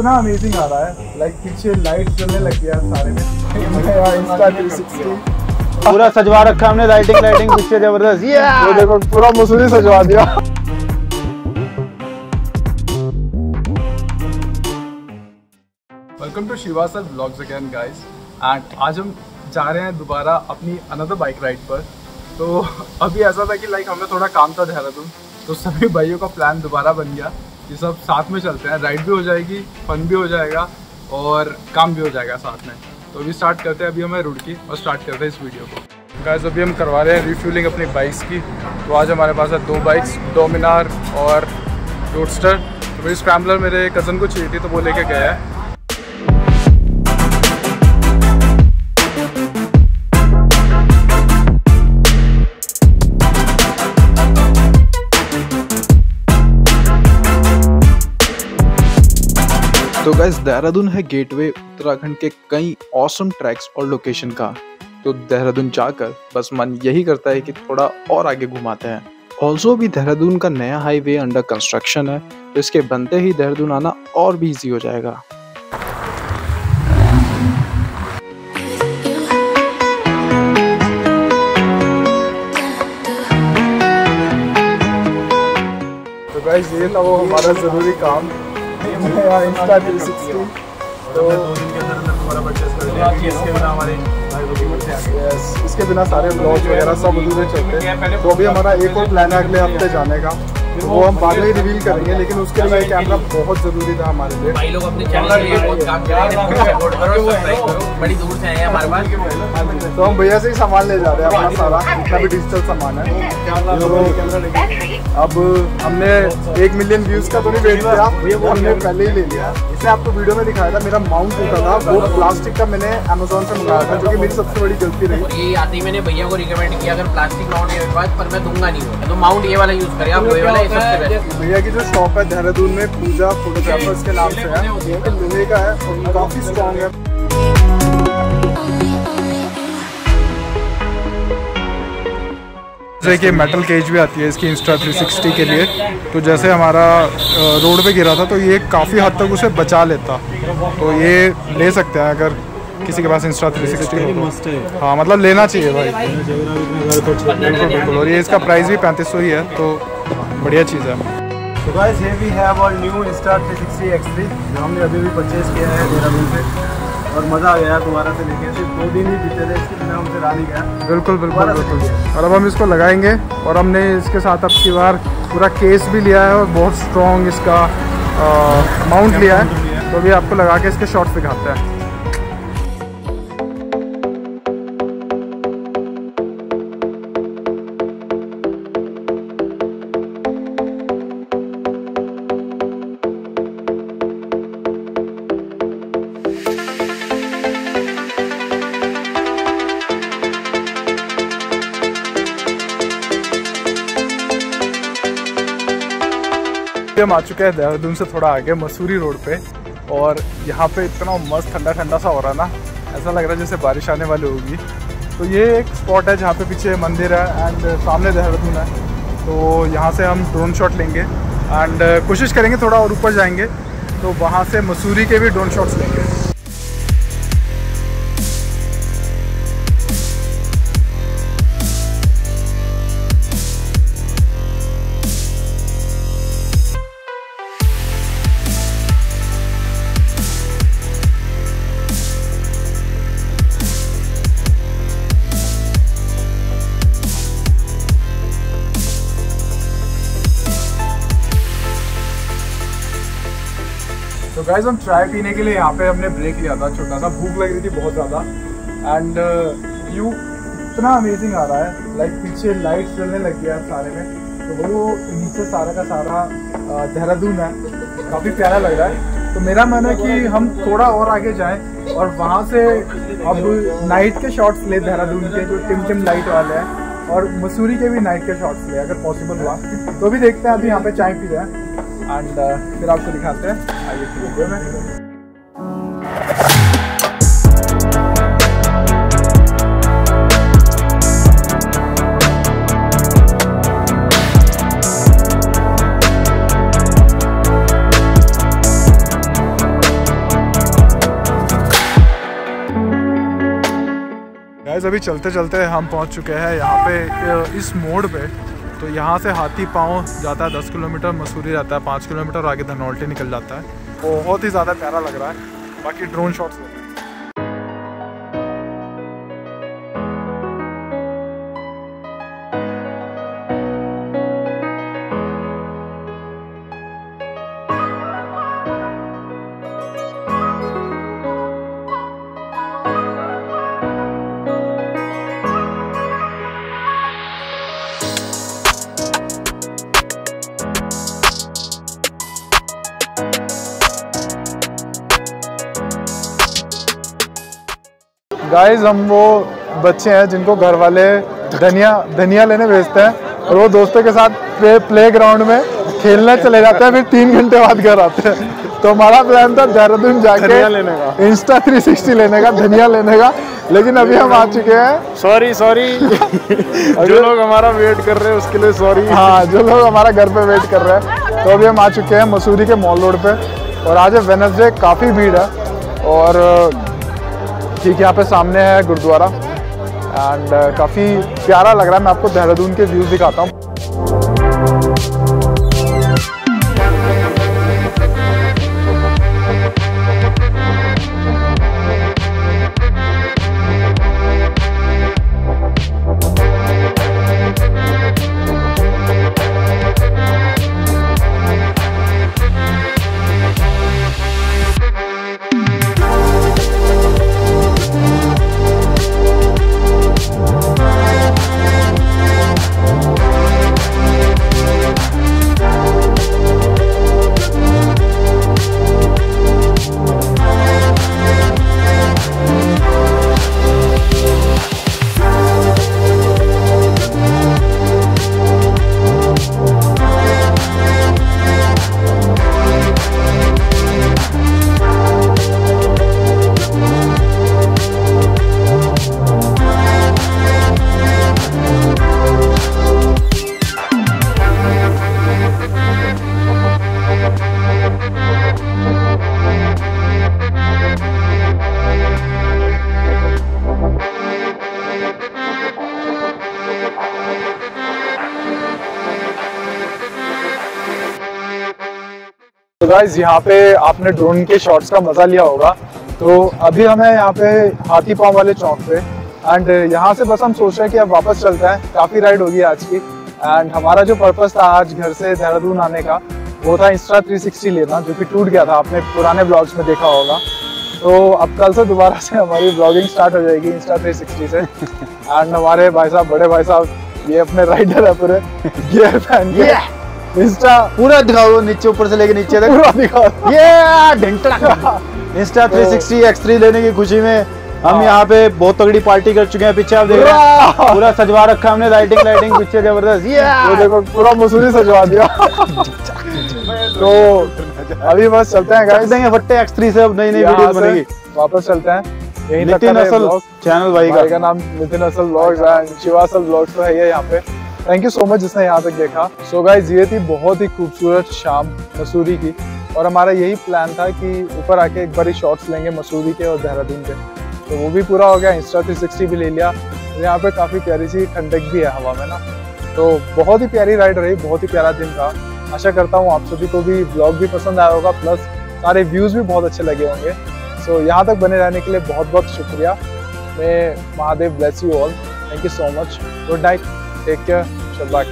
इतना अमेजिंग आ रहा है। लाइक पीछे लाइट जलने लग गया सारे में। पूरा सजवा रखा हमने लाइटिंग लाइटिंग पीछे ज़बरदस्त। ये ये देखो पूरा मसूरी सजवा दिया। Welcome to Shivasar vlogs again guys and आज हम जा रहे हैं दोबारा अपनी अनदर बाइक राइड पर। तो अभी ऐसा था कि लाइक हमें थोड़ा काम था देहरादून। तो सभी भाइयों का प्लान दोबारा बन गया। कि सब साथ में चलते हैं। राइड भी हो जाएगी फन भी हो जाएगा और काम भी हो जाएगा साथ में। तो अभी स्टार्ट करते हैं, अभी हमें रुड़की और स्टार्ट करते हैं इस वीडियो को। गाइस अभी हम करवा रहे हैं रिफ्यूलिंग अपनी बाइक्स की। तो आज हमारे पास है दो बाइक्स डोमिनार और रोडस्टर तो मेरी स्क्रैम्बलर मेरे कज़न को चाहिए थी तो वो लेके गया है। तो गैस देहरादून है गेटवे उत्तराखंड के कई औसम ट्रैक्स और लोकेशन का। तो देहरादून जाकर बस मन यही करता है कि थोड़ा और आगे घुमाते हैं। ऑल्सो भी देहरादून का नया हाईवे अंडर कंस्ट्रक्शन है तो इसके बनते ही देहरादून आना और भी इजी हो जाएगा। तो गाइस ये था वो हमारा ज़रूरी काम। इंस्टा 360 तो यस इसके बिना सारे ब्लॉग वगैरह सब उधर चलते हैं। तो अभी हमारा एक और प्लान है अगले हफ़्ते जाने का। वो हम बाद में ही रिवील करेंगे लेकिन उसके लिए कैमरा बहुत ज़रूरी था हमारे लिए। भाई लोग अपने चैनल के लिए बहुत काम कर रहे हैं। बड़ी दूर से आए हैं हमारे पास। तो हम भैया से ही सामान ले जा रहे हैं अपना सारा। जितना भी डिजिटल सामान है। अब हमने एक मिलियन व्यूज़ का तो नहीं वेट किया वो हमने पहले ही ले लिया। इसने आपको वीडियो में दिखाया था मेरा माउंट टूटा था। वो प्लास्टिक का मैंने अमेजोन से मंगाया था जो कि मेरी सबसे बड़ी गलती रही। ये आते ही मैंने भैया को रिकमेंड किया अगर प्लास्टिक माउंट पर मैं दूँगा नहीं तो माउंट ये वाला यूज़ करें। आप लोहे वाला भैया की जो शॉप है देहरादून में पूजा फोटोग्राफर्स के नाम से है लोहे का है और काफ़ी स्ट्रॉन्ग है। जैसे कि मेटल केज भी आती है इसकी इंस्टा 360 के लिए। तो जैसे हमारा रोड पे गिरा था तो ये काफ़ी हद तक उसे बचा लेता। तो ये ले सकते हैं अगर किसी के पास इंस्टा 360 हो तो। हाँ। मतलब लेना चाहिए भाई। बिल्कुल बिल्कुल और ये इसका प्राइस भी पैंतीस सौ ही है तो बढ़िया चीज़ है। तो गाइस ये here we have our new Insta 360 X3 जो हमने अभी भी परचेज किया है देहरादून से। और मज़ा आ गया दोबारा से लेके। सिर्फ़ दो दिन ही बीते थे इसके बिना हमसे रहा नहीं गया। बिल्कुल बिल्कुल बिल्कुल। और अब हम इसको लगाएँगे और हमने इसके साथ अब की बार पूरा केस भी लिया है और बहुत स्ट्रॉन्ग इसका माउंट लिया है। तो अभी आपको लगा के इसके शॉर्ट्स दिखाते हैं। अभी हम आ चुके हैं देहरादून से थोड़ा आगे, मसूरी रोड पे। और यहाँ पे इतना मस्त ठंडा ठंडा सा हो रहा ना, ऐसा लग रहा है जैसे बारिश आने वाली होगी। तो ये एक स्पॉट है जहाँ पे पीछे मंदिर है एंड सामने देहरादून है। तो यहाँ से हम ड्रोन शॉट लेंगे एंड कोशिश करेंगे थोड़ा और ऊपर जाएँगे। तो वहाँ से मसूरी के भी ड्रोन शॉट्स लेंगे। तो गाइज़ हम चाय पीने के लिए यहाँ पे हमने ब्रेक लिया था, छोटा सा। भूख लग रही थी बहुत ज़्यादा। एंड व्यू इतना अमेजिंग आ रहा है। लाइक पीछे लाइट चलने लग गया सारे में। तो वो नीचे सारा का सारा देहरादून है। काफ़ी प्यारा लग रहा है। तो मेरा मन है कि हम थोड़ा और आगे जाएँ और वहाँ से अब नाइट के शॉट्स ले देहरादून के, जो टिम टिम लाइट वाले हैं। और मसूरी के भी नाइट के शॉट्स ले, अगर पॉसिबल हुआ। तो भी देखते हैं, अभी यहाँ पे चाय पी रहे हैं। एंड uh, फिर आपको दिखाते हैं। आइए वीडियो में। अभी चलते चलते हम पहुँच चुके हैं यहाँ पे इस मोड़ पे। तो यहाँ से हाथी पाँव जाता है, दस किलोमीटर, मसूरी रहता है, पाँच किलोमीटर आगे धनौल्टी निकल जाता है। बहुत ही ज़्यादा प्यारा लग रहा है। बाकी ड्रोन शॉट्स लेते हैं गाइस हम वो बच्चे हैं जिनको घर वाले धनिया धनिया लेने भेजते हैं और वो दोस्तों के साथ प्ले, प्ले ग्राउंड में खेलने चले जाते हैं फिर तीन घंटे बाद घर आते हैं। तो हमारा प्लान था देहरादून जाके लेने का। इंस्टा 360 लेने का धनिया लेने का। लेकिन अभी हम आ चुके हैं। सॉरी सॉरी जो लोग हमारा वेट कर रहे हैं उसके लिए सॉरी हाँ जो लोग हमारा घर पे वेट कर रहे हैं। तो अभी हम आ चुके हैं मसूरी के मॉल रोड पे। और आज है वेनसडे काफ़ी भीड़ है। और ठीक यहाँ पे सामने है गुरुद्वारा। एंड काफ़ी प्यारा लग रहा है। मैं आपको देहरादून के व्यूज़ दिखाता हूँ। तो गाइज़ यहाँ पे आपने ड्रोन के शॉट्स का मज़ा लिया होगा। तो अभी हमें यहाँ पे हाथी पाँव वाले चौक पे एंड यहाँ से बस हम सोच रहे हैं कि अब वापस चलते हैं। काफ़ी राइड होगी आज की। एंड हमारा जो पर्पज़ था आज घर से देहरादून आने का वो था इंस्टा 360 लेना जो कि टूट गया था। आपने पुराने ब्लॉग्स में देखा होगा। तो अब कल से दोबारा से हमारी ब्लॉगिंग स्टार्ट हो जाएगी इंस्टा 360 से। एंड हमारे भाई साहब बड़े भाई साहब ये अपने राइडर है पूरे। ये इंस्टा पूरा दिखाओ नीचे ऊपर से लेके नीचे तक। पूरा दिखा ये ढंगटड़ा इंस्टा 360 X3 लेने की खुशी में हम यहाँ पे बहुत तगड़ी पार्टी कर चुके हैं पीछे आप देख रहे हैं। पूरा सजवा रखा हमने लाइटिंग लाइटिंग पीछे ज़बरदस्त। ये देखो पूरा मसूरी सजवा दिया। तो अभी बस चलते हैं गाइस देंगे फट्टे X3 से अब नई नई वीडियो बनेगी। वापस चलते हैं। नितिन असल चैनल भाई भाई का नाम नितिन असल ब्लॉग्स एंड शिवासल ब्लॉग्स तो है ये यहाँ पे। थैंक यू सो मच जिसने यहाँ तक देखा। सो गाइस ये थी बहुत ही खूबसूरत शाम मसूरी की। और हमारा यही प्लान था कि ऊपर आके एक बारी शॉट्स लेंगे मसूरी के और देहरादून के। तो वो भी पूरा हो गया इंस्टा 360 भी ले लिया। यहाँ पे काफ़ी प्यारी सी ठंडक भी है हवा में ना। तो बहुत ही प्यारी राइड रही बहुत ही प्यारा दिन था। आशा करता हूँ आप सभी को भी ब्लॉग भी पसंद आया होगा प्लस सारे व्यूज़ भी बहुत अच्छे लगे होंगे। सो so, यहाँ तक बने रहने के लिए बहुत बहुत शुक्रिया। मैं Mahadev bless you all thank you so much good night Take care. Shabba